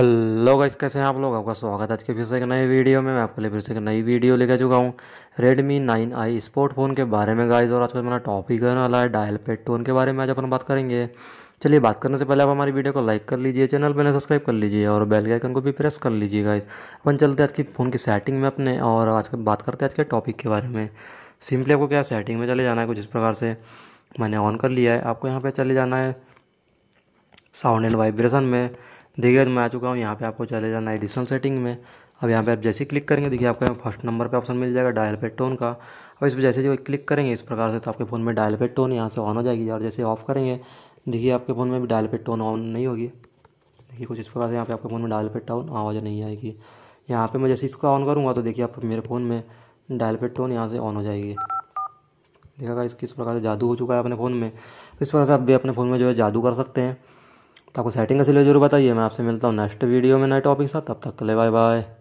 Hello guys, कैसे हैं आप लोग? आपका स्वागत है आज के फिर से एक नई वीडियो में। मैं आपके लिए फिर से एक नई वीडियो लेकर चुका हूँ, Redmi 9i स्पोर्ट फ़ोन के बारे में। गाइस, और आज का मेरा टॉपिक होने वाला है डायल पेड टोन के बारे में। आज अपन बात करेंगे। चलिए, बात करने से पहले आप हमारी वीडियो को लाइक कर लीजिए चैनल पर सब्सक्राइब कर लीजिए, और बेल के आइकन को भी प्रेस कर लीजिए, गाइस। अपन चलते आज की फ़ोन की सेटिंग में अपने, और आज बात करते हैं आज के टॉपिक के बारे में। सिंपली आपको क्या सेटिंग में चले जाना है, कुछ इस प्रकार से मैंने ऑन कर लिया है। आपको यहाँ पर चले जाना है साउंड एंड वाइब्रेशन में। देखिए मैं आ चुका हूँ, यहाँ पे आपको चले जाना एडिशनल सेटिंग में। अब यहाँ पे आप जैसे क्लिक करेंगे, देखिए आपको यहाँ फ़र्स्ट नंबर पे ऑप्शन मिल जाएगा डायल पेड टोन का। अब इस पर जैसे जो क्लिक करेंगे इस प्रकार से तो आपके फ़ोन में डायल पेड टोन यहाँ से ऑन हो जाएगी, और जैसे ऑफ़ करेंगे, देखिए आपके फ़ोन में भी डायल पेड टोन ऑन नहीं होगी। देखिए कुछ इस प्रकार से यहाँ पे आपके फ़ोन में डायल पेड टोन आवाज़ नहीं आएगी। यहाँ पर मैं जैसे इसको ऑन करूँगा तो देखिए आप मेरे फ़ोन में डायल पेड टोन यहाँ से ऑन हो जाएगी। देखा इस किस प्रकार से जादू हो चुका है अपने फ़ोन में इस प्रकार से आप भी अपने फ़ोन में जो है जादू कर सकते हैं। तो आपको सेटिंग का सिले ज़रूर बताइए। मैं आपसे मिलता हूँ नेक्स्ट वीडियो में नए टॉपिक साथ। तब तक के लिए बाय बाय